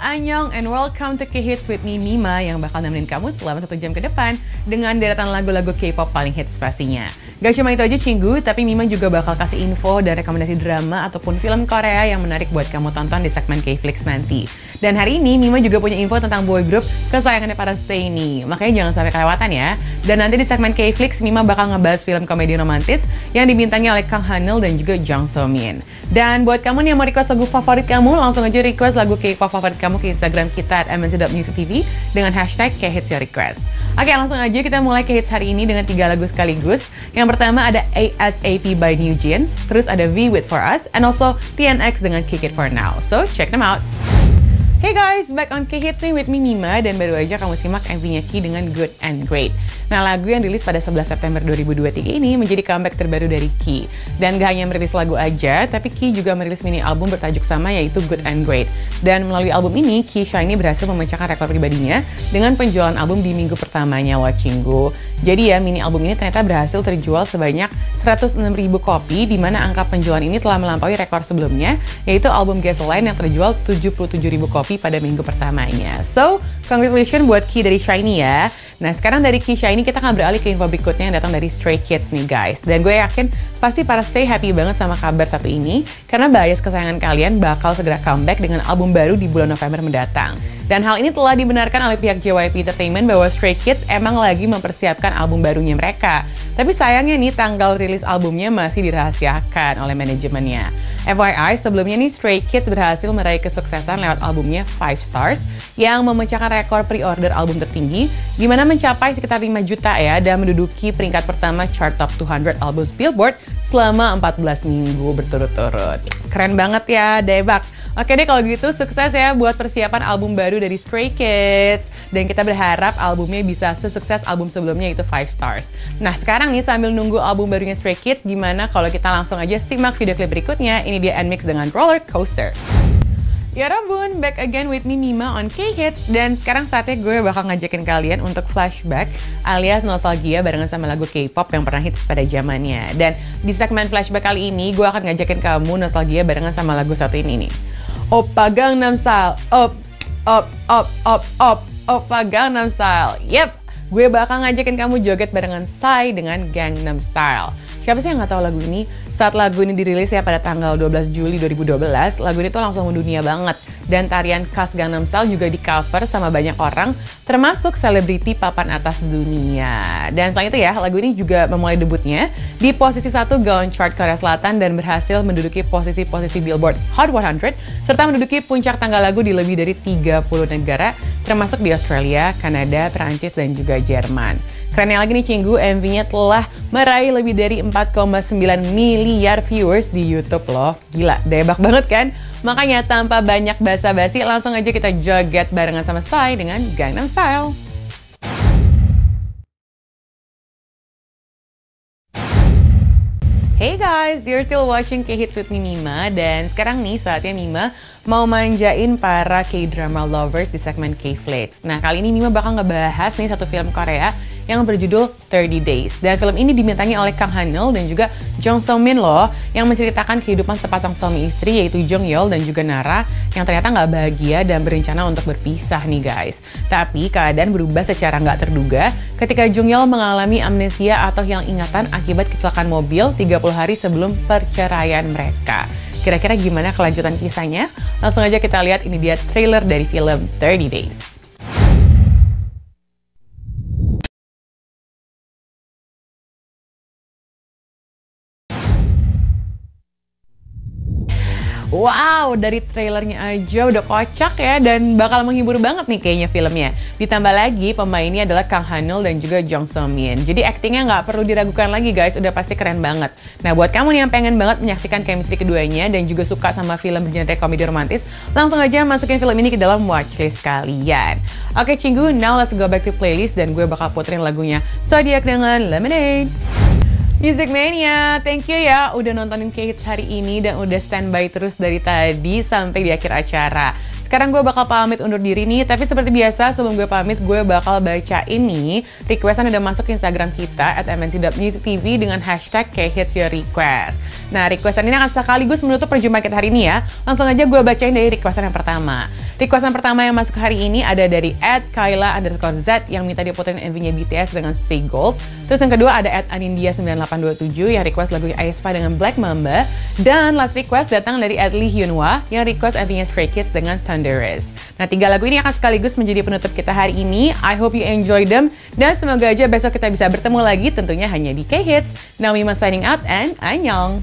Annyeong and welcome to K-Hits with me Mima yang bakal nemenin kamu selama satu jam ke depan dengan deretan lagu-lagu K-pop paling hits pastinya. Gak cuma itu aja Cinggu, tapi Mima juga bakal kasih info dan rekomendasi drama ataupun film Korea yang menarik buat kamu tonton di segmen K-Flix nanti. Dan hari ini Mima juga punya info tentang boy group kesayangannya para stay ini, makanya jangan sampai kelewatan ya. Dan nanti di segmen K-Flix Mima bakal ngebahas film komedi romantis yang dibintangi oleh Kang Hanel dan juga Jang So Min. Dan buat kamu nih yang mau request lagu favorit kamu, langsung aja request lagu K-pop favorit kamu ke Instagram kita at mnc.musictv dengan hashtag Request. Oke, langsung aja kita mulai ke hits hari ini dengan tiga lagu sekaligus. Yang pertama ada ASAP by New Jeans, terus ada V with For Us, and also TNX dengan Kick It For Now. So, check them out. Hey guys, back on K-Hits nih with me Mima dan baru aja kamu simak MV-nya Ki dengan Good and Great. Nah lagu yang rilis pada 11 September 2023 ini menjadi comeback terbaru dari Ki. Dan gak hanya merilis lagu aja, tapi Ki juga merilis mini album bertajuk sama yaitu Good and Great. Dan melalui album ini, Ki Shiny berhasil memecahkan rekor pribadinya dengan penjualan album di minggu pertamanya Watching Go. Jadi ya, mini album ini ternyata berhasil terjual sebanyak 106.000 kopi, di mana angka penjualan ini telah melampaui rekor sebelumnya, yaitu album Gasoline yang terjual 77.000 kopi pada minggu pertamanya. So, congratulations buat Ki dari Shiny ya. Nah, sekarang dari Ki Shiny kita akan beralih ke info berikutnya yang datang dari Stray Kids nih guys. Dan gue yakin pasti para stay happy banget sama kabar satu ini, karena bias kesayangan kalian bakal segera comeback dengan album baru di bulan November mendatang. Dan hal ini telah dibenarkan oleh pihak JYP Entertainment bahwa Stray Kids emang lagi mempersiapkan album barunya mereka. Tapi sayangnya nih tanggal rilis albumnya masih dirahasiakan oleh manajemennya. FYI, sebelumnya nih Stray Kids berhasil meraih kesuksesan lewat albumnya Five Stars yang memecahkan rekor pre-order album tertinggi di mana mencapai sekitar 5 juta ya dan menduduki peringkat pertama chart top 200 album Billboard selama 14 minggu berturut-turut. Keren banget ya, Debak. Oke deh kalau gitu sukses ya buat persiapan album baru dari Stray Kids dan kita berharap albumnya bisa sesukses album sebelumnya itu Five Stars. Nah sekarang nih sambil nunggu album barunya Stray Kids gimana kalau kita langsung aja simak video klip berikutnya ini dia Nmix dengan Roller Coaster. Ya Robun, back again with me Mima on K-Hits. Dan sekarang saatnya gue bakal ngajakin kalian untuk flashback alias nostalgia barengan sama lagu K-pop yang pernah hits pada zamannya. Dan di segmen flashback kali ini gue akan ngajakin kamu nostalgia barengan sama lagu satu ini nih. Oppa Gangnam Style, op, op, op, op, op, Oppa Gangnam Style Yep, gue bakal ngajakin kamu joget barengan Psy dengan Gangnam Style Siapa sih yang nggak tahu lagu ini? Saat lagu ini dirilis ya pada tanggal 12 Juli 2012, lagu ini tuh langsung mendunia banget. Dan tarian khas Gangnam Style juga di cover sama banyak orang, termasuk selebriti papan atas dunia. Dan selain itu ya, lagu ini juga memulai debutnya di posisi satu gaon chart Korea Selatan dan berhasil menduduki posisi-posisi Billboard Hot 100, serta menduduki puncak tangga lagu di lebih dari 30 negara, termasuk di Australia, Kanada, Perancis, dan juga Jerman. Kerennya lagi nih Cinggu, MV-nya telah meraih lebih dari 4,9 miliar viewers di YouTube loh. Gila, debak banget kan? Makanya tanpa banyak basa-basi, langsung aja kita joget barengan sama Psy dengan Gangnam Style. Hey guys, you're still watching K-Hits with me Mima dan sekarang nih saatnya Mima mau manjain para K-drama lovers di segmen K-Flits. Nah kali ini Mima bakal ngebahas nih satu film Korea yang berjudul 30 Days. Dan film ini dimintangi oleh Kang Hanel dan juga Jong So Min loh, yang menceritakan kehidupan sepasang suami istri yaitu Jong Yeol dan juga Nara yang ternyata nggak bahagia dan berencana untuk berpisah nih guys. Tapi keadaan berubah secara nggak terduga ketika Jong Yeol mengalami amnesia atau hilang ingatan akibat kecelakaan mobil 30 hari sebelum perceraian mereka. Kira-kira gimana kelanjutan kisahnya? Langsung aja kita lihat ini dia trailer dari film 30 Days. Wow, dari trailernya aja udah kocak ya dan bakal menghibur banget nih kayaknya filmnya. Ditambah lagi pemainnya adalah Kang Hanul dan juga Jong So Min. Jadi aktingnya nggak perlu diragukan lagi guys, udah pasti keren banget. Nah buat kamu yang pengen banget menyaksikan chemistry keduanya dan juga suka sama film bergenre komedi romantis, langsung aja masukin film ini ke dalam watchlist kalian. Oke Cinggu, now let's go back to playlist dan gue bakal puterin lagunya Zodiac dengan Lemonade. Music Mania, thank you ya udah nontonin K-Hits hari ini dan udah standby terus dari tadi sampai di akhir acara. Sekarang gue bakal pamit undur diri nih, tapi seperti biasa sebelum gue pamit, gue bakal baca ini requestan udah masuk ke Instagram kita at mnc.musictv dengan hashtag khits your request. Nah, requestan ini akan sekaligus menutup perjumpaan kita hari ini ya. Langsung aja gue bacain dari requestan yang pertama. Requestan pertama yang masuk hari ini ada dari at Kyla underscore Z yang minta diputerin MV-nya BTS dengan Stay Gold. Terus yang kedua ada at Anindia9827 yang request lagunya aespa dengan Black Mamba. Dan last request datang dari at Lee Hyunwa yang request MV-nya Stray Kids dengan Thunderous. Nah, tiga lagu ini akan sekaligus menjadi penutup kita hari ini. I hope you enjoy them. Dan semoga aja besok kita bisa bertemu lagi tentunya hanya di K-Hits. Must signing out and annyeong!